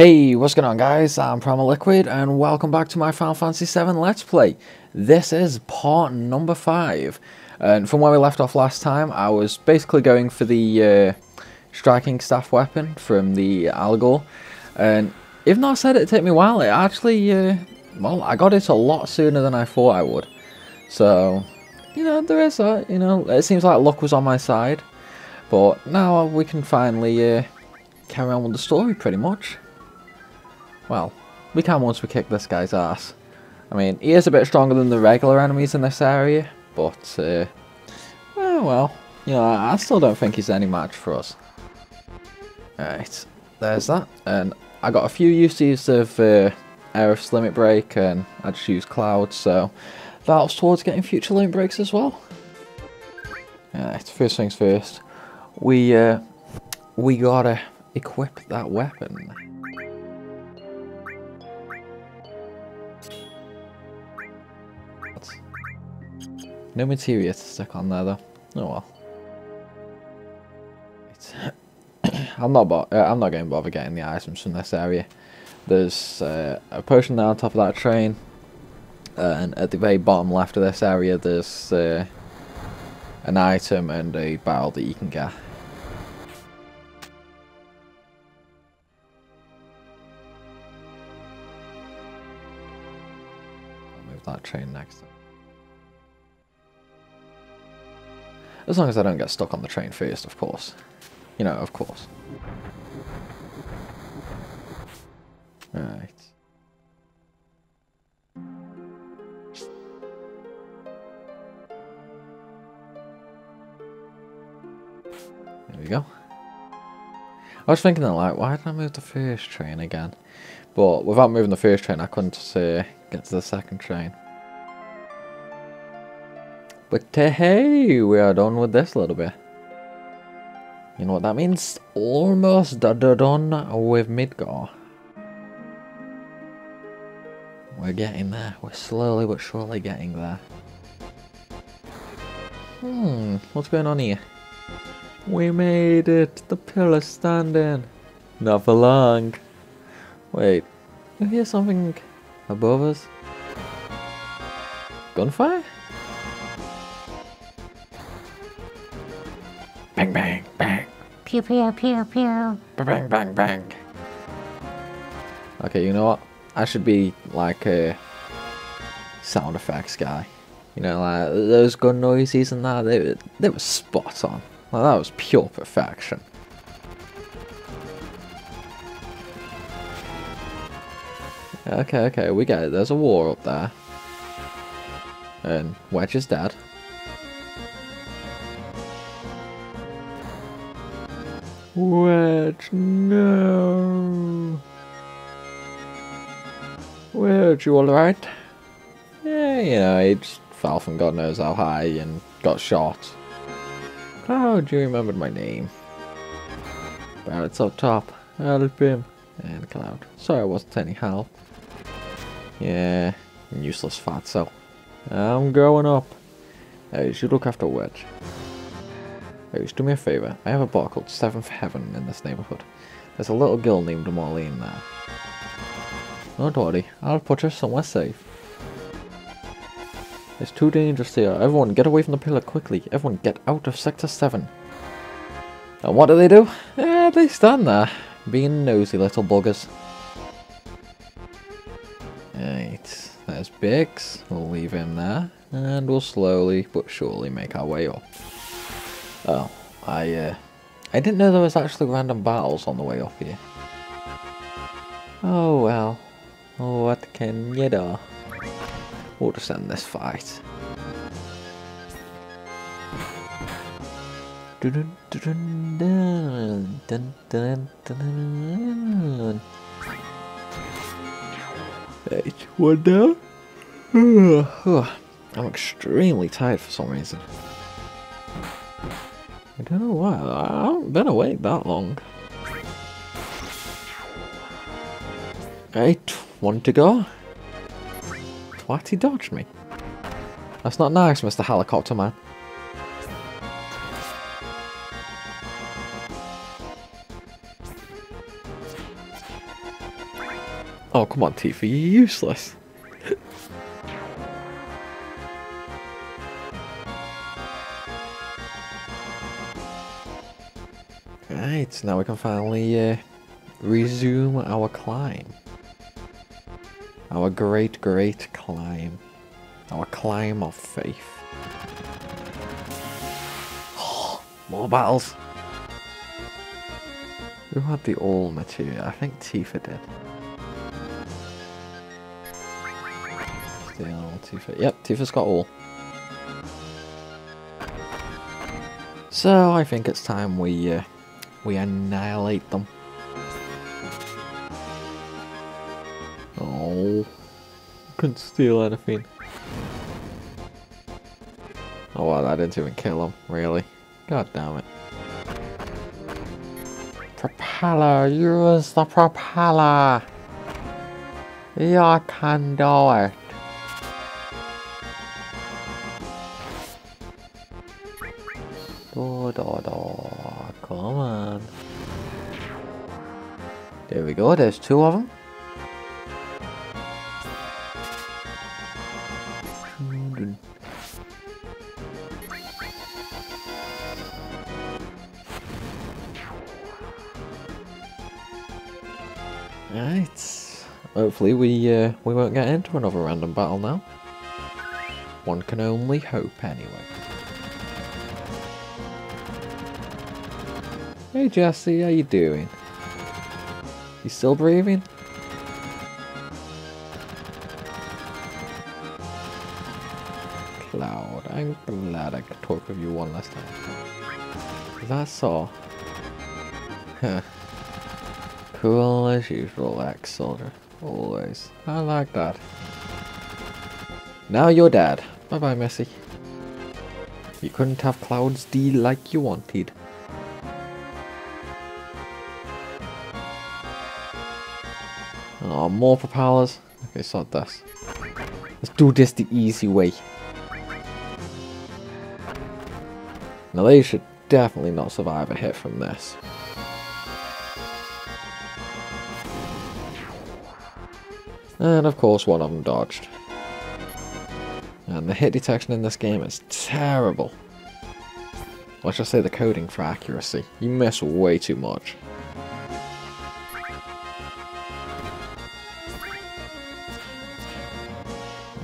Hey, what's going on guys? I'm Primal Liquid and welcome back to my Final Fantasy VII Let's Play. This is part number 5. And from where we left off last time, I was basically going for the uh, striking staff weapon from the Eligor. And even though I said it'd take me a while, it actually, uh, well, I got it a lot sooner than I thought I would. So, you know, there is that, you know, it seems like luck was on my side. But now we can finally uh, carry on with the story pretty much. Well, we can once we kick this guy's ass. I mean, he is a bit stronger than the regular enemies in this area, but, uh, well, well, you know, I still don't think he's any match for us. Right, there's that, and I got a few uses of uh, Aerith's Limit Break, and I just used Cloud, so that helps towards getting future limit breaks as well. Right, first things first, we, uh, we gotta equip that weapon. No materia to stick on there though. Oh well. I'm not uh, I'm not going to bother getting the items from this area. There's uh, a potion there on top of that train, and at the very bottom left of this area, there's uh, an item and a barrel that you can get. I'll move that train next. As long as I don't get stuck on the train first, of course. You know, of course. Right. There we go. I was thinking like, why did I move the first train again? But without moving the first train, I couldn't get to the second train. But hey, we are done with this little bit. You know what that means? Almost done with Midgar. We're getting there. We're slowly but surely getting there. Hmm, what's going on here? We made it! The pillar's standing! Not for long. Wait, you hear something above us? Gunfire? Bang, bang, bang. Pew, pew, pew, pew. Bang, bang, bang. Okay, you know what? I should be like a sound effects guy. You know, like those gun noises and that, they, they were spot on. Like, that was pure perfection. Okay, okay, we get it. There's a war up there. And Wedge is dead. Wedge, no. Wedge, you alright? Yeah, you know, he just fell from God knows how high and got shot. Oh, Cloud, you remembered my name. Barret's up top. Help him. And Cloud. Sorry I wasn't any help. Yeah, useless fatso. I'm going up. Hey, you should look after Wedge. Just do me a favour. I have a bar called Seventh Heaven in this neighbourhood. There's a little girl named Marlene there. Don't worry, I'll put her somewhere safe. It's too dangerous here. Everyone, get away from the pillar quickly. Everyone, get out of Sector 7. And what do they do? Eh, they stand there, being nosy little buggers. Right, there's Biggs. We'll leave him there. And we'll slowly but surely make our way up. Oh, I, uh, I didn't know there was actually random battles on the way up here. Oh well, what can you do? We'll just end this fight. Dun, dun, dun, dun, dun, dun, Eight, one down. I'm extremely tired for some reason. I don't know why. I haven't been awake that long. Eight, one to go. Twat, he dodged me. That's not nice, Mr. Helicopter Man. Oh, come on, Tifa, you're useless. Right, so now we can finally uh, resume our climb. Our great, great climb. Our climb of faith. More battles! Who had the all materia? I think Tifa did. Still, Tifa. Yep, Tifa's got all. So I think it's time we uh, we annihilate them. Oh, couldn't steal anything. Oh well, I didn't even kill him, really. God damn it. Propeller, use the propeller! You can do it! Do, do, do. There we go, there's two of them. Right. Hopefully we uh, we won't get into another random battle now. One can only hope anyway. Hey Jesse, how you doing? You still breathing? Cloud, I'm glad I could talk with you one last time. That's all. cool as usual, ex-soldier. Always. I like that. Now you're dead. Bye-bye, Messi. You couldn't have Cloud's deal like you wanted. Oh, more propellers. Okay, sod this. Let's do this the easy way. Now they should definitely not survive a hit from this. And of course one of them dodged. And the hit detection in this game is terrible. Let's just say the coding for accuracy. You miss way too much.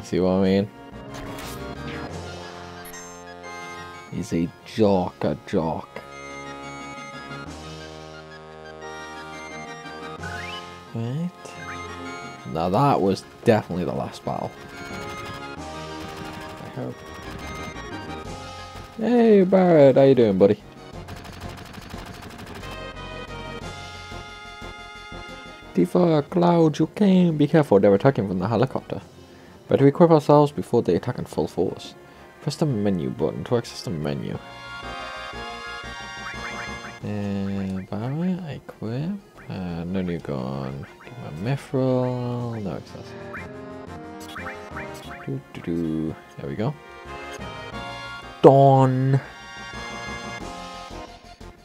See what I mean? He's a jock, a jock. Right. Now that was definitely the last battle. I hope. Hey Barret, how you doing, buddy? Tifa, Cloud, you came. Be careful, they're attacking from the helicopter. Better equip ourselves before they attack in full force. Press the menu button to access the menu. And Barret, equip. Uh, no new gun. Give my mithril. No access. There we go. Dawn.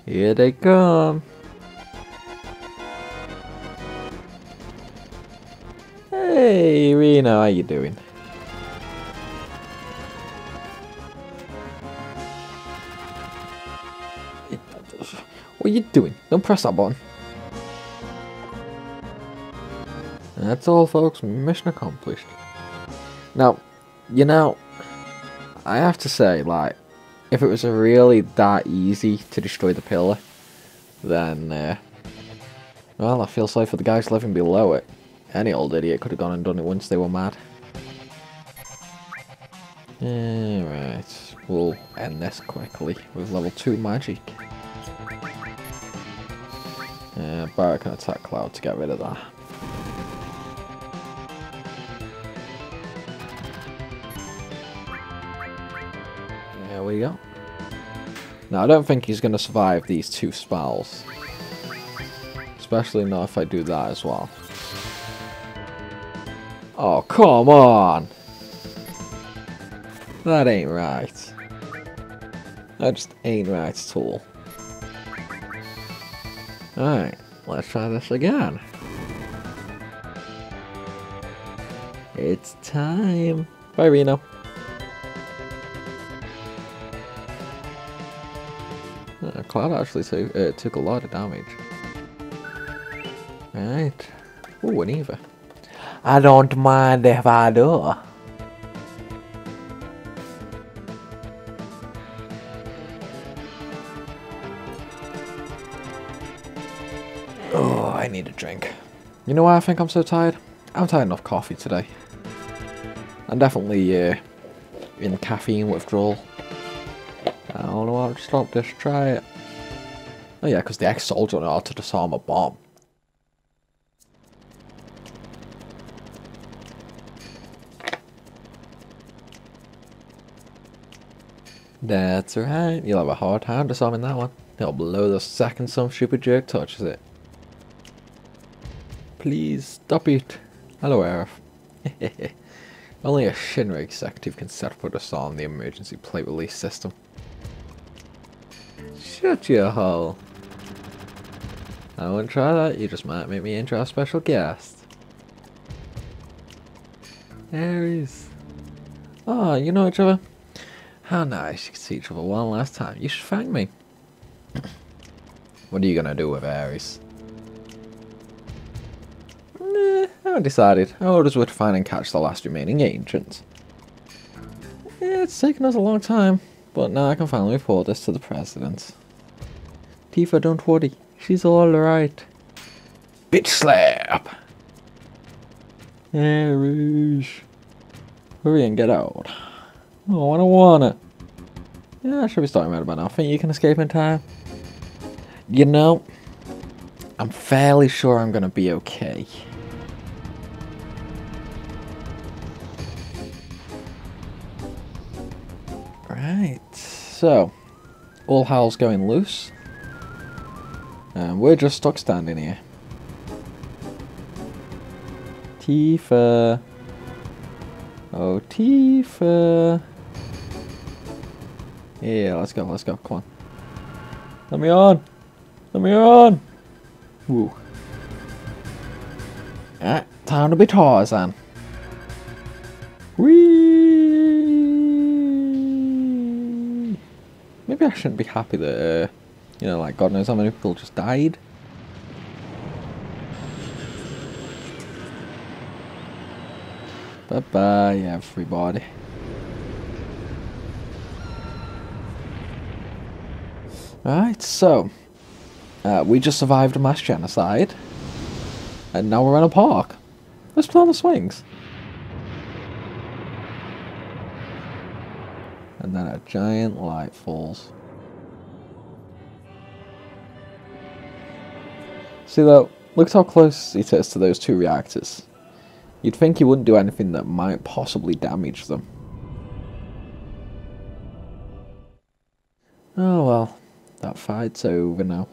Here they come. Hey, Reno, how you doing? What are you doing? Don't press that button. That's all, folks. Mission accomplished. Now, you know, I have to say, like, if it was really that easy to destroy the pillar, then, uh, well, I feel sorry for the guys living below it. Any old idiot could have gone and done it once they were mad. Alright, we'll end this quickly with level 2 magic. Uh, Barret can attack Cloud to get rid of that. There we go. Now, I don't think he's going to survive these two spells. Especially not if I do that as well. Oh, come on! That ain't right. That just ain't right at all. Alright, let's try this again. It's time. Bye, Reno. Uh, Cloud actually took, uh, took a lot of damage. Alright. Ooh, an Eva. I don't mind if I do. Oh, I need a drink. You know why I think I'm so tired? I'm tired of coffee today. I'm definitely uh, in caffeine withdrawal. I don't know how to stop this, try it. Oh yeah, because the ex-soldier know how to disarm a bomb. That's right, you'll have a hard time disarming that one. It'll blow the second some stupid jerk touches it. Please, stop it. Hello, Earth. Only a Shinra executive can set up a disarm the emergency plate release system. Shut your hole. I won't try that, you just might make me into our special guest. Aeris. Oh, you know each other? Ah, How nice you could see each other one last time. You should thank me. what are you gonna do with Aeris? Nah, I haven't decided. Our orders to find and catch the last remaining ancients. Yeah, it's taken us a long time, but now I can finally report this to the president. Tifa, don't worry. She's alright. Bitch slap! Aeris. Hurry and get out. Oh, I don't want it. Yeah, I should be starting right about now. I think you can escape in time? You know, I'm fairly sure I'm gonna be okay. Right, so, all hell's going loose. And we're just stuck standing here. Tifa. Oh, Tifa. Yeah, let's go, let's go, come on. Let me on! Let me on! Woo. Alright, time to be Tarzan. Whee! Maybe I shouldn't be happy that, uh, you know, like, God knows how many people just died. Bye-bye, everybody. Right, so, uh, we just survived a mass genocide, and now we're in a park. Let's play on the swings. And then a giant light falls. See though, look how close it is to those two reactors. You'd think he wouldn't do anything that might possibly damage them. Oh well, that fight's over now.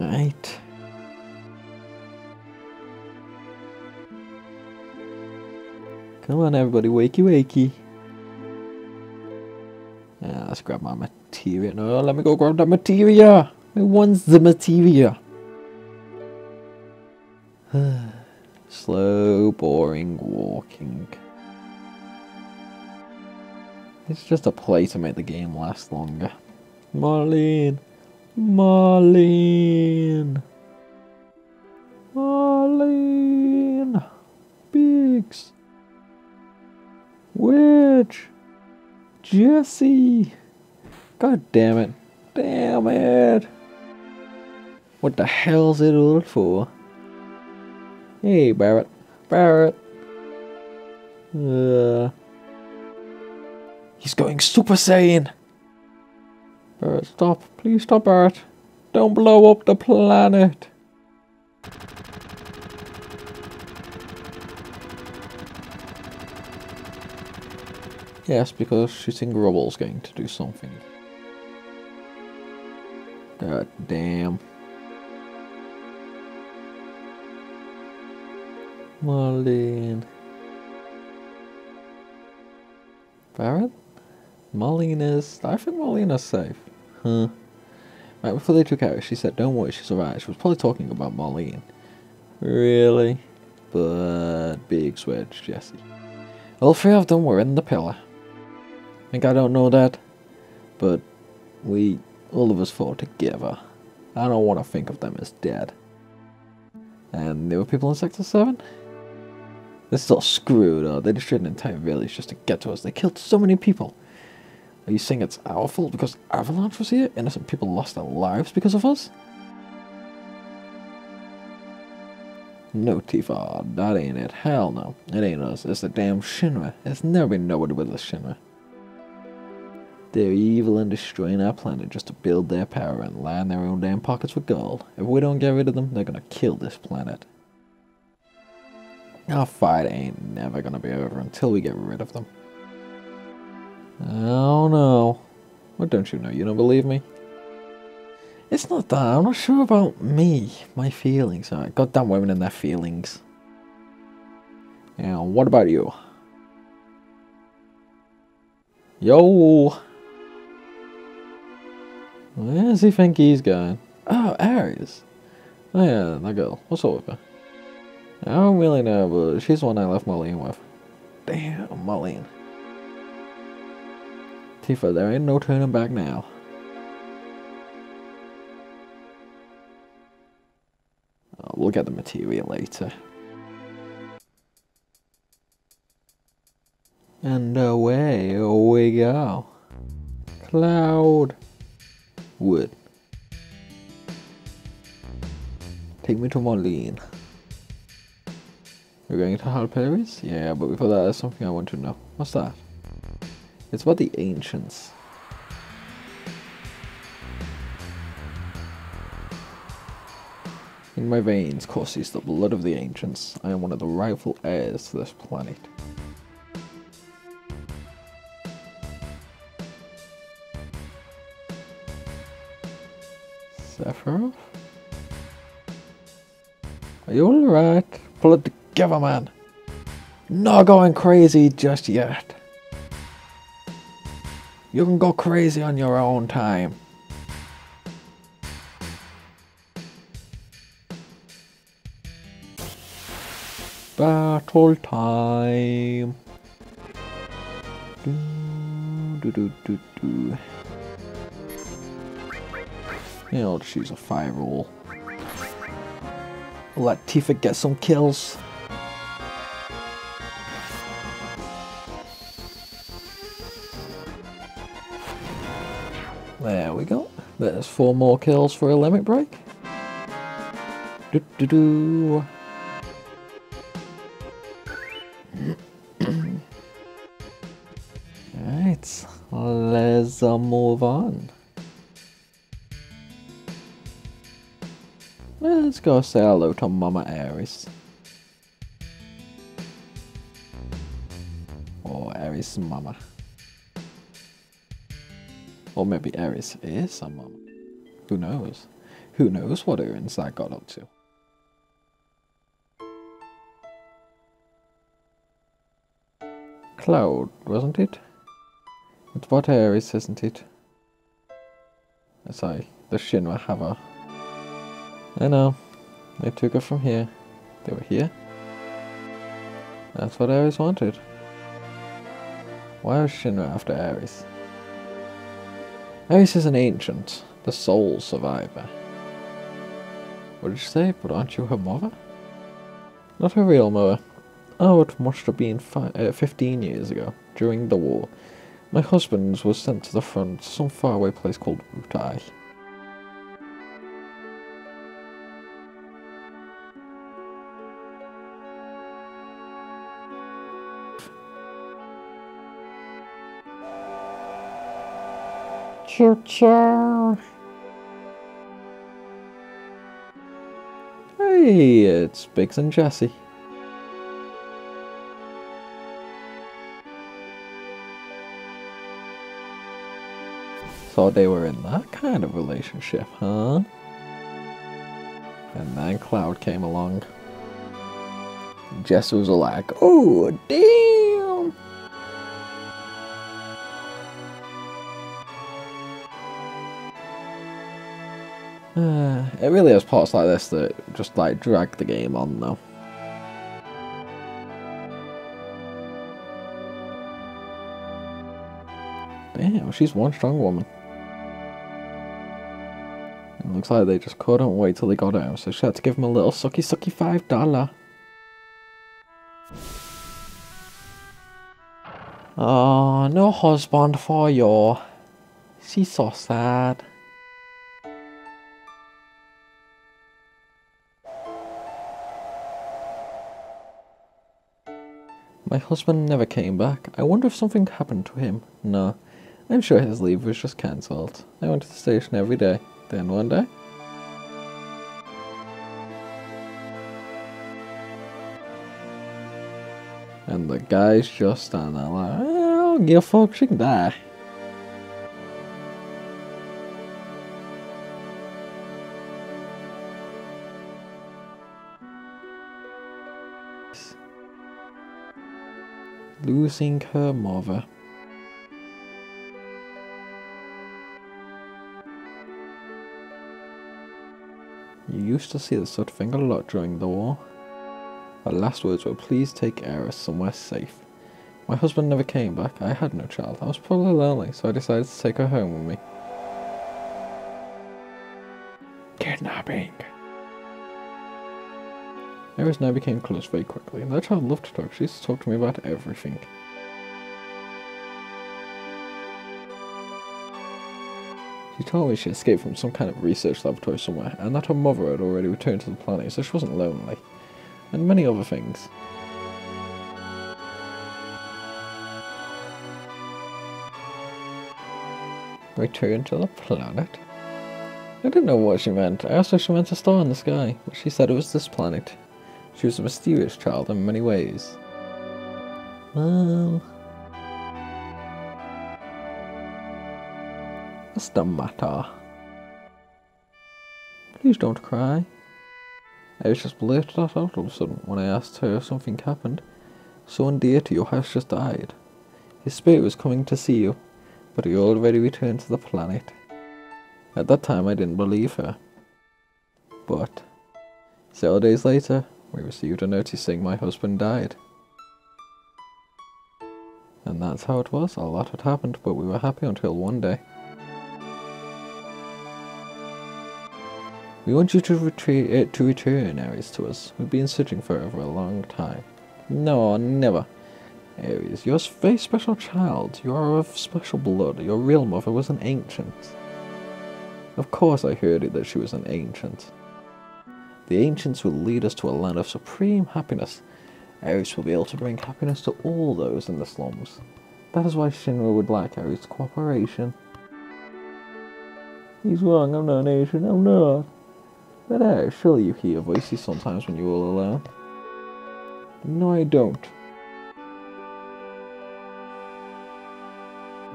Right. Come on everybody, wakey wakey. Yeah, let's grab my materia. No, let me go grab that materia. Who wants the materia? Slow, boring walking. It's just a play to make the game last longer. Marlene! Marlene! Marlene! Biggs! Wedge! Jesse! God damn it. Damn it! What the hell's it all for? Hey, Barret. Barret. Uh, he's going Super Saiyan! Barret, stop. Please stop, Barret. Don't blow up the planet. Yes, because shooting rubble is going to do something. God damn. Marlene. Barret? Marlene is... I think Marlene is safe. Huh. Right before they took out, she said, Don't worry, she's alright. She was probably talking about Marlene. Really? But big switch, Jesse. All three of them were in the pillar. I Think I don't know that? But we, all of us fought together. I don't want to think of them as dead. And there were people in Sector 7? They're all screwed, uh, they destroyed an entire village just to get to us. They killed so many people. Are you saying it's our fault because Avalanche was here? Innocent people lost their lives because of us? No, Tifa, that ain't it. Hell no. It ain't us. It's the damn Shinra. It's never been nobody but the Shinra. They're evil and destroying our planet just to build their power and line their own damn pockets with gold. If we don't get rid of them, they're gonna kill this planet. Our fight ain't never gonna be over until we get rid of them. Oh no. What don't you know? You don't believe me? It's not that. I'm not sure about me. My feelings. Alright, goddamn women and their feelings. Yeah, what about you? Yo! Where does he think he's going? Oh, Aeris. Oh yeah, that girl. What's up with her? I don't really know, but she's the one I left Marlene with. Damn, Marlene. Tifa, there ain't no turning back now. Oh, we'll get the materia later. And away we go. Cloud. Wood. Take me to Marlene. You're going to Halperis? Yeah, but before that, there's something I want to know. What's that? It's about the ancients. In my veins courses the blood of the ancients. I am one of the rightful heirs to this planet. Sephiroth? Are you alright? Pull together, man. Not going crazy just yet. You can go crazy on your own time. Battle time. Do, do, do, do. Yeah, I'll just use a fire roll. Let Tifa get some kills. There's four more kills for a limit break. Do do do. Alright, let's uh, move on. Let's go say hello to Mama Aeris. Or Aeris' mama. Or maybe Aeris is someone. Who knows? Who knows what her inside got up to? Cloud, wasn't it? It's about Aeris, isn't it? Sorry, the Shinra have a I know. They took her from here. They were here. That's what Aeris wanted. Why was Shinra after Aeris? Aeris is an ancient, the sole survivor. What did you say? But aren't you her mother? Not her real mother. Oh, it must have been uh, 15 years ago, during the war. My husband was sent to the front to some faraway place called Wutai. Choo choo. Hey, it's Biggs and Jesse. So they were in that kind of relationship, huh? And then Cloud came along. Jesse was like, oh, damn! Uh, it really has parts like this that just like drag the game on though. Damn, she's one strong woman. It looks like they just couldn't wait till they got home, so she had to give him a little sucky sucky five dollar. Oh, no husband for you. She's so sad. My husband never came back. I wonder if something happened to him. No, I'm sure his leave was just cancelled. I went to the station every day. Then one day, and the guy's just standing there like, oh, give a fuck, she can die. Losing her mother. You used to see this sort of thing a lot during the war. Her last words were, please take Aeris somewhere safe. My husband never came back. I had no child. I was probably lonely, so I decided to take her home with me. Kidnapping. Aeris and I became close very quickly, that child loved to talk. She used to talk to me about everything. She told me she escaped from some kind of research laboratory somewhere, and that her mother had already returned to the planet, so she wasn't lonely. And many other things. Return to the planet? I didn't know what she meant. I asked her if she meant a star in the sky, but she said it was this planet. She was a mysterious child in many ways. Well... What's the matter? Please don't cry. I was just blurted that out all of a sudden when I asked her if something happened. Someone dear to your house just died. His spirit was coming to see you, but he already returned to the planet. At that time I didn't believe her. But, several days later, we received a notice saying my husband died. And that's how it was. A lot had happened, but we were happy until one day. We want you to, retrie- uh, to return Aeris to us. We've been searching for over a long time. No, never. Aeris, you're a very special child. You are of special blood. Your real mother was an ancient. Of course I heard it that she was an ancient. The ancients will lead us to a land of supreme happiness. Aeris will be able to bring happiness to all those in the slums. That is why Shinra would like Aeris' cooperation. He's wrong, I'm not an Asian, I'm not. But uh, surely you hear voices sometimes when you're all alone. No, I don't.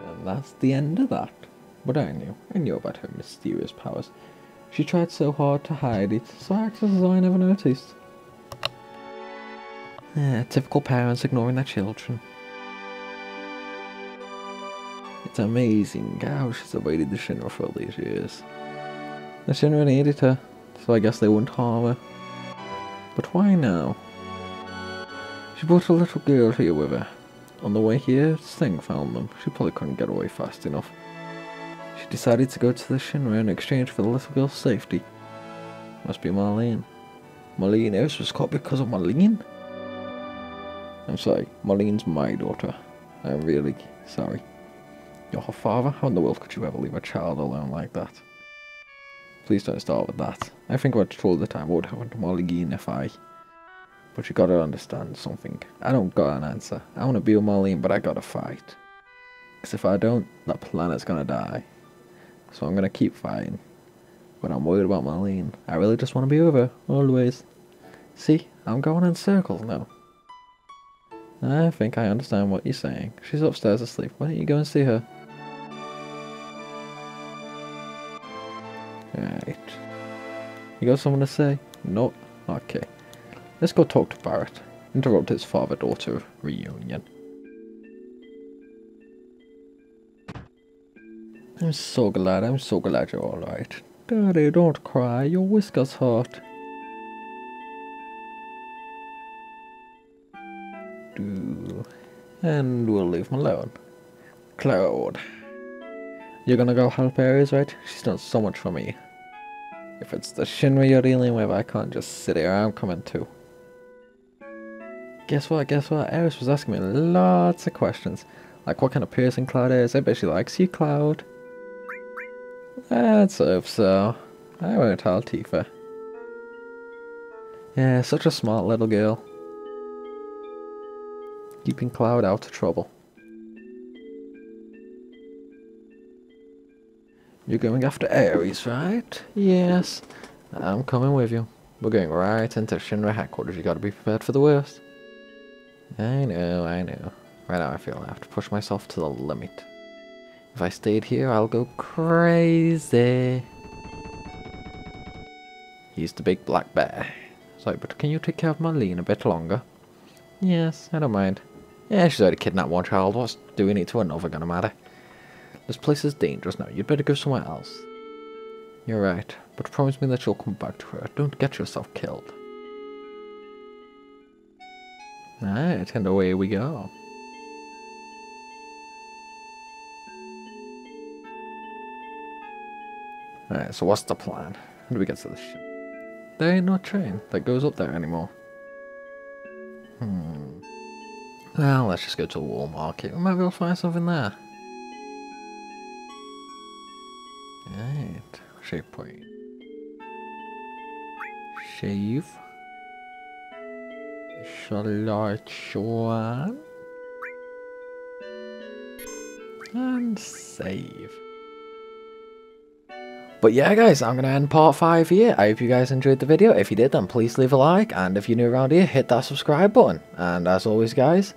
And that's the end of that. But I knew. I knew about her mysterious powers. She tried so hard to hide it, so I acted as I never noticed. Typical parents ignoring their children. It's amazing how she's avoided the Shinra for all these years. The Shinra needed her, so I guess they wouldn't harm her. But why now? She brought a little girl here with her. On the way here, Tseng found them. She probably couldn't get away fast enough. Decided to go to the Shinra in exchange for the little girl's safety. Must be Marlene. Marlene Aeris was caught because of Marlene? I'm sorry, Marlene's my daughter. I'm really sorry. You're her father? How in the world could you ever leave a child alone like that? Please don't start with that. I think about all the time. What would happen to Marlene if I... But you gotta understand something. I don't got an answer. I wanna be with Marlene, but I gotta fight. Because if I don't, that planet's gonna die. So I'm gonna keep fighting. But I'm worried about Marlene. I really just wanna be her, always. See, I'm going in circles now. I think I understand what you're saying. She's upstairs asleep. Why don't you go and see her? Right. You got something to say? No? Okay. Let's go talk to Barret. Interrupt his father-daughter reunion. I'm so glad, I'm so glad you're alright. Daddy, don't cry. Your whiskers hurt. Do. And we'll leave him alone. Cloud. You're gonna go help Aeris, right? She's done so much for me. If it's the Shinra you're dealing with, I can't just sit here. I'm coming too. Guess what? Guess what? Aeris was asking me lots of questions. Like what kind of person Cloud is. I bet she likes you, Cloud. Let's hope so. I won't tell Tifa. Yeah, such a smart little girl. Keeping Cloud out of trouble. You're going after Aeris, right? Yes. I'm coming with you. We're going right into Shinra headquarters. You gotta be prepared for the worst. I know, I know. Right now I feel I have to push myself to the limit. If I stayed here, I'll go crazy. He's the big black bear. Sorry, but can you take care of Marlene a bit longer? Yes, I don't mind. Yeah, she's already kidnapped one child. What's doing it to another gonna matter? This place is dangerous now. You'd better go somewhere else. You're right, but promise me that you'll come back to her. Don't get yourself killed. Right, and away we go. Alright, so what's the plan? How do we get to the ship? There ain't no train that goes up there anymore. Hmm. Well, let's just go to the wall market. We might be able to find something there. Right. Shape point. Shave. One. And save. But yeah guys, I'm going to end part 5 here. I hope you guys enjoyed the video. If you did, then please leave a like. And if you're new around here, hit that subscribe button. And as always guys,